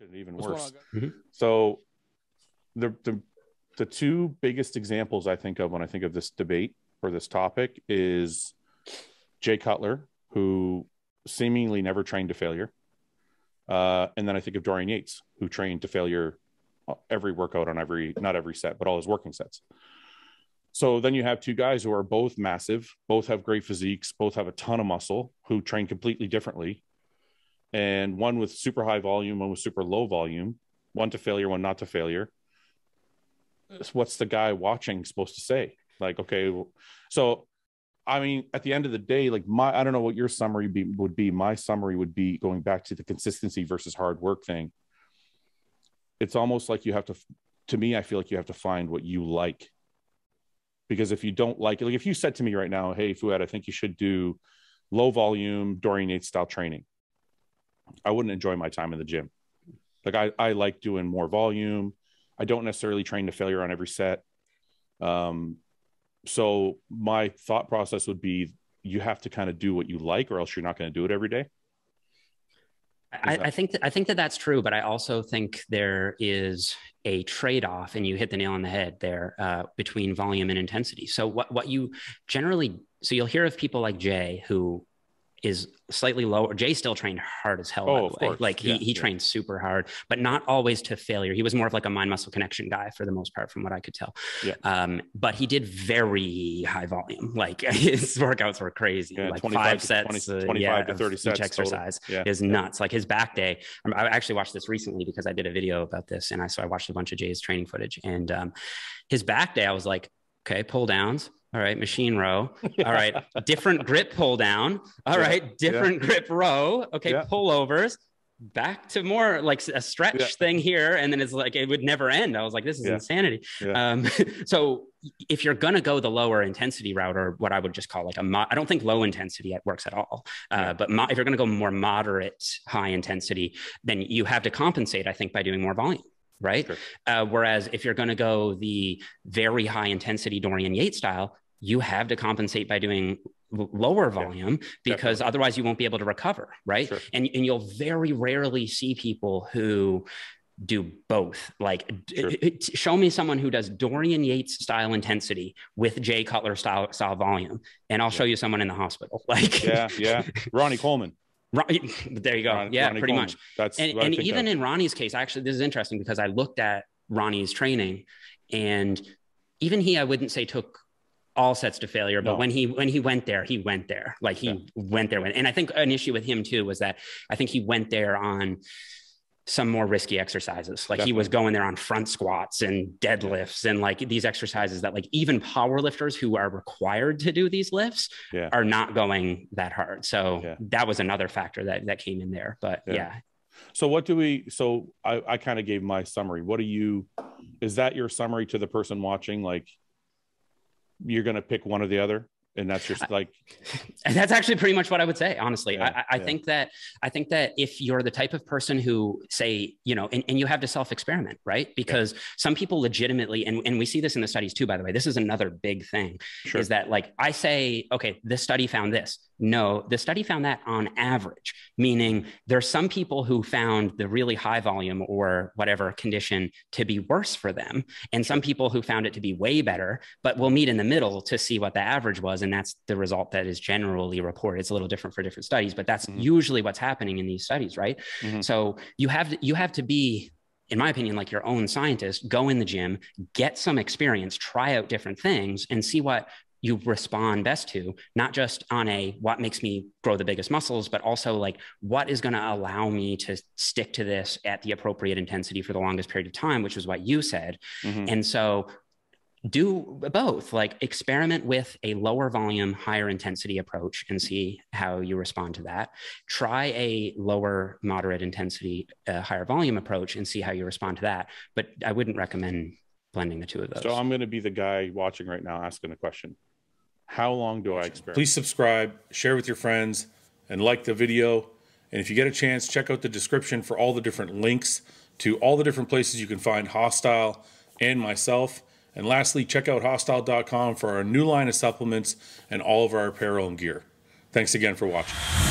it even worse. Mm-hmm. So the, the the two biggest examples I think of when I think of this debate or this topic is Jay Cutler, who seemingly never trained to failure. Uh, and then I think of Dorian Yates, who trained to failure every workout on every, not every set, but all his working sets. So then you have two guys who are both massive, both have great physiques, both have a ton of muscle, who train completely differently. And one with super high volume, one with super low volume, one to failure, one not to failure. What's the guy watching supposed to say? Like, okay, so I mean, at the end of the day, like my, I don't know what your summary be, would be. My summary would be going back to the consistency versus hard work thing. It's almost like you have to, to me, I feel like you have to find what you like. Because if you don't like it, like if you said to me right now, hey, Fouad, I think you should do low volume Dorian Yates style training, I wouldn't enjoy my time in the gym. Like I, I like doing more volume. I don't necessarily train to failure on every set. Um, so my thought process would be you have to kind of do what you like or else you're not going to do it every day I, I, think that, I think that that's true, but I also think there is a trade-off, and you hit the nail on the head there uh, between volume and intensity. So what what you generally so you'll hear of people like Jay who is slightly lower. Jay still trained hard as hell. Oh, of course. Like he, yeah, he yeah. trained super hard, but not always to failure. He was more of like a mind muscle connection guy for the most part, from what I could tell. Yeah. Um, but he did very high volume. Like his workouts were crazy. Yeah, like five sets, 20, 25 uh, to 30 sets. Each exercise is nuts. Like his back day. I actually watched this recently because I did a video about this, and I so I watched a bunch of Jay's training footage, and um, his back day, I was like, okay, pull downs all right, machine row. All right, different grip pull down. All yeah. right, different yeah. grip row. Okay, yeah. pullovers. Back to more like a stretch thing here, and then it's like it would never end. I was like, this is insanity. Um, so if you're gonna go the lower intensity route, or what I would just call like a, mo- I don't think low intensity works at all. Uh, but mo- if you're gonna go more moderate high intensity, then you have to compensate. I think by doing more volume right? Sure. Uh, whereas if you're going to go the very high intensity Dorian Yates style, you have to compensate by doing lower volume yeah, because definitely. otherwise you won't be able to recover, right? Sure. And and you'll very rarely see people who do both. Like, sure. show me someone who does Dorian Yates style intensity with Jay Cutler style style volume, and I'll yeah. show you someone in the hospital. Like, yeah, yeah, Ronnie Coleman. there you go. Yeah, Ronnie pretty Coleman. much. That's and, and even of. in Ronnie's case, actually, this is interesting because I looked at Ronnie's training, and even he, I wouldn't say took all sets to failure but no. when he when he went there he went there like he yeah. went there and i think an issue with him too was that i think he went there on some more risky exercises. Like Definitely. he was going there on front squats and deadlifts and like these exercises that like even power lifters who are required to do these lifts yeah. are not going that hard. So yeah. that was another factor that that came in there but yeah, so what do we so i i kind of gave my summary. What do you is that your summary to the person watching? Like you're going to pick one or the other and that's just like and that's actually pretty much what i would say honestly yeah, I, I yeah. think that i think that if you're the type of person who say you know and, and you have to self experiment right because yeah. some people legitimately and, and we see this in the studies too by the way this is another big thing sure. is that like i say okay this study found this no, the study found that on average, meaning there's some people who found the really high volume or whatever condition to be worse for them, and some people who found it to be way better, but we'll meet in the middle to see what the average was. And that's the result that is generally reported. It's a little different for different studies, but that's mm-hmm. usually what's happening in these studies, right? Mm-hmm. So you have to, you have to be in my opinion, like your own scientist, go in the gym, get some experience, try out different things, and see what you respond best to, not just on a what makes me grow the biggest muscles, but also like what is going to allow me to stick to this at the appropriate intensity for the longest period of time, which is what you said. Mm-hmm. And so do both like experiment with a lower volume higher intensity approach and see how you respond to that try a lower moderate intensity uh, higher volume approach and see how you respond to that but i wouldn't recommend blending the two of those so i'm going to be the guy watching right now asking the question how long do I experiment? Please subscribe, share with your friends, and like the video. And if you get a chance, check out the description for all the different links to all the different places you can find Hosstile and myself. And lastly, check out hosstile.com for our new line of supplements and all of our apparel and gear. Thanks again for watching.